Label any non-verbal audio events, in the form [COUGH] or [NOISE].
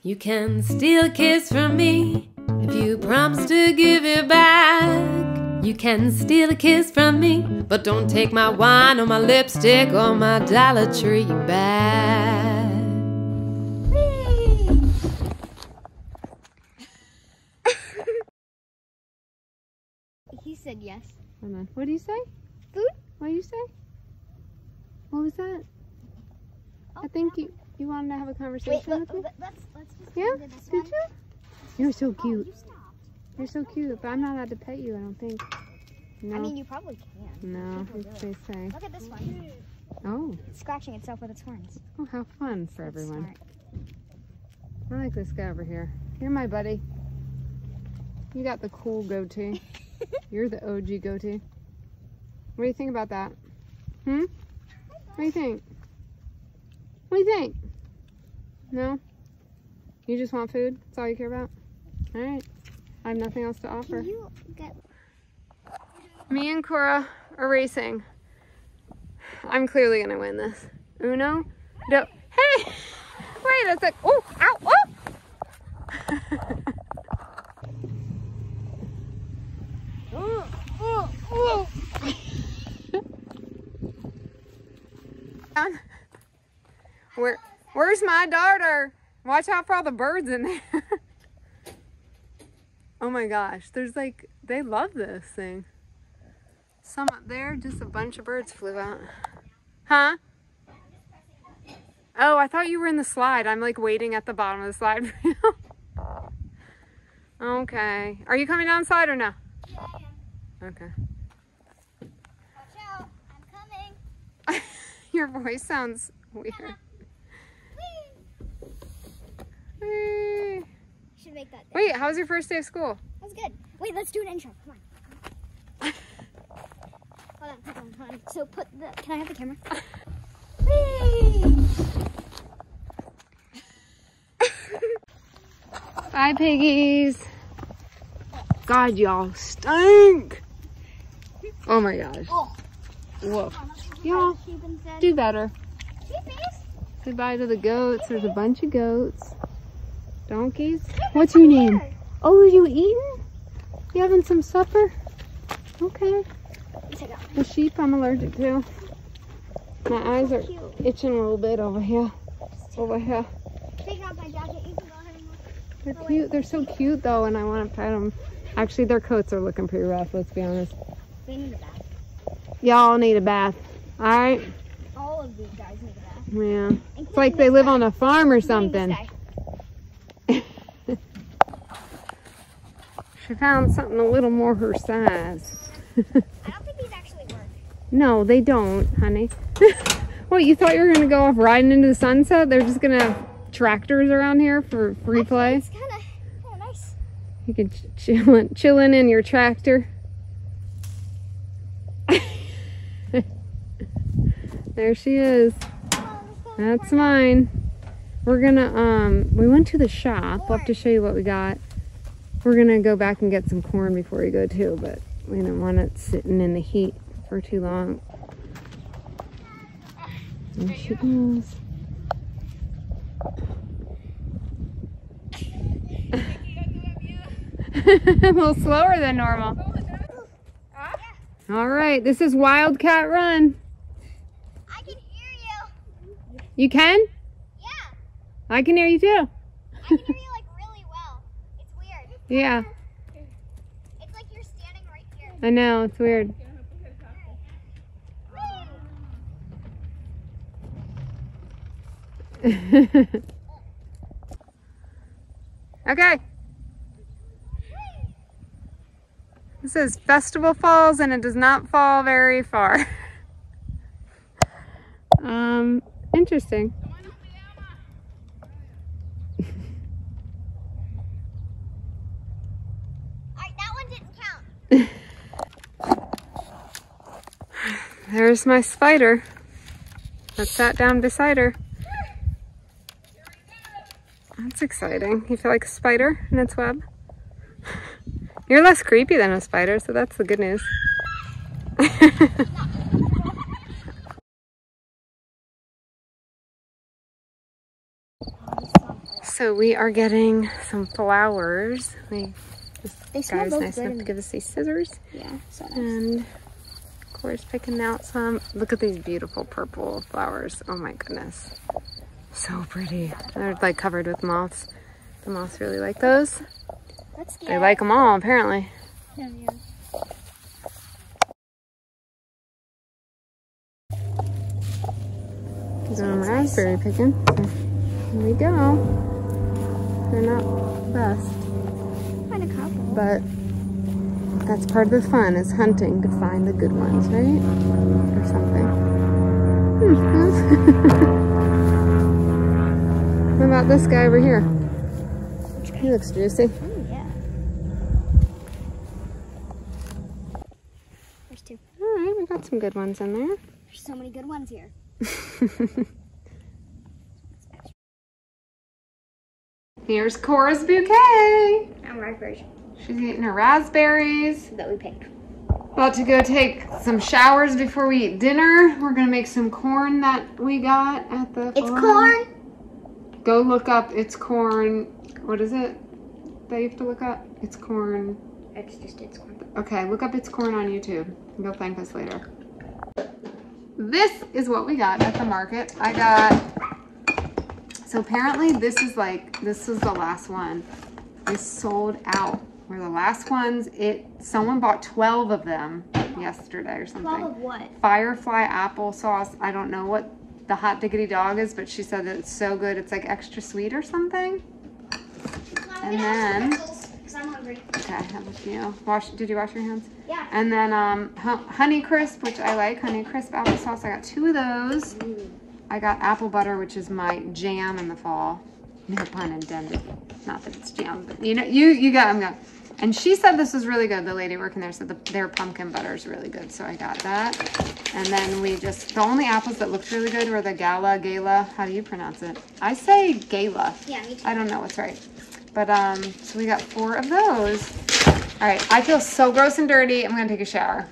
You can steal a kiss from me if you promise to give it back. You can steal a kiss from me, but don't take my wine or my lipstick or my Dollar Tree back. [LAUGHS] he said yes. Hold on. What do you say? Food? What do you say? What was that? Oh, I think you you wanted to have a conversation Wait, let, with me. Let, let's let's just Yeah? go to this Did you? You're so Oh, cute. you. You're so cute, but I'm not allowed to pet you. I don't think. No. I mean, you probably can. no. people What do they say. Look at this one. Oh. It's scratching itself with its horns. Oh, how fun for That's everyone. smart. I like this guy over here. You're my buddy. You got the cool goatee. [LAUGHS] You're the OG goatee. What do you think about that? Hmm? What do you think? What do you think? No? You just want food? That's all you care about? Alright. I have nothing else to offer. Can you get? Me and Cora are racing. I'm clearly gonna win this. Uno? No. Hey! Wait a sec. Oh, ow, oh. [LAUGHS] Where, where's my daughter? Watch out for all the birds in there. [LAUGHS] oh my gosh, there's like, they love this thing. Some up there, just a bunch of birds flew out. Huh? Oh, I thought you were in the slide. I'm like waiting at the bottom of the slide [LAUGHS] for you. okay. Are you coming down slide or no? Okay. Watch out! I'm coming. [LAUGHS] Your voice sounds weird. Should make that. Wait, how was your first day of school? That was good. Wait, let's do an intro. Come on. [LAUGHS] Hold on, hold on, hold on. So put the. Can I have the camera? [LAUGHS] Bye, piggies. God, y'all stink. Oh my gosh. Oh. Whoa. Come on, let's just Yeah. try the sheep instead. Do better. Goodbye to the goats. There's a bunch of goats. Donkeys. What's your name? Oh, are you eating? You having some supper? Okay. Take it off. The sheep I'm allergic to. My eyes are itching a little bit over here. Over here. Take off my jacket. You can go ahead and look. They're cute. They're so cute though, and I want to pet them. Actually, their coats are looking pretty rough. Let's be honest. They need a bath. Y'all need a bath. All right. All of these guys need a bath. Yeah. It's like they live on a farm or something. She found something a little more her size. [LAUGHS] I don't think these actually work. No, they don't, honey. [LAUGHS] what, you thought you were going to go off riding into the sunset? They're just going to have tractors around here for free play? It's kind of nice. You can ch- chillin', chillin' in your tractor. [LAUGHS] there she is. That's mine. We're gonna, um, we went to the shop. We'll have to show you what we got. We're gonna go back and get some corn before we go too, but we don't want it sitting in the heat for too long. There she goes. [LAUGHS] a little slower than normal. All right, this is Wildcat Run. I can hear you. You can? Yeah, I can hear you too. I can hear you like really well. It's weird. Yeah, It's like you're standing right here. I know, it's weird. [LAUGHS] okay. This is Festival Falls and it does not fall very far. [LAUGHS] um, interesting. Alright, that one didn't count. There's my spider. I sat down beside her. That's exciting. You feel like a spider in its web? [LAUGHS] You're less creepy than a spider, so that's the good news. [LAUGHS] So we are getting some flowers. We, this They guy's nice enough to give us these scissors. Yeah, so nice. And course picking out some. Look at these beautiful purple flowers. Oh my goodness. So pretty. They're like covered with moths. The moths really like those. They like them all apparently. Yeah, yeah. Some raspberry picking. So here we go. They're not the best, Find a couple. but that's part of the fun is hunting to find the good ones, right? Or something. Hmm. [LAUGHS] what about this guy over here? He looks juicy. Ooh, yeah. There's two. All right, we got some good ones in there. There's so many good ones here. [LAUGHS] Here's Cora's bouquet. I'm right raspberries She's eating her raspberries. that we picked. About to go take some showers before we eat dinner. We're gonna make some corn that we got at the It's farm. corn. Go look up it's corn. What is it that you have to look up? It's corn. It's just it's corn. Okay, look up it's corn on YouTube. You'll thank us later. This is what we got at the market. I got so apparently this is like this was the last one. They sold out. We're the last ones. It someone bought 12 of them yesterday or something. Twelve of what? Firefly applesauce. I don't know what the hot diggity dog is, but she said that it's so good. It's like extra sweet or something. And then- I'm hungry. Okay, I have a few. Wash. Did you wash your hands? Yeah. And then um, Honey Crisp, which I like. Honey Crisp applesauce. I got two of those. I got apple butter, which is my jam in the fall. No pun intended. Not that it's jam, but you know, you you got. I'm going. And she said this was really good. The lady working there said the, their pumpkin butter is really good, so I got that. And then we just the only apples that looked really good were the Gala Gala. How do you pronounce it? I say Gala. Yeah, me too. I don't know what's right. But um, so we got four of those. All right, I feel so gross and dirty. I'm gonna take a shower.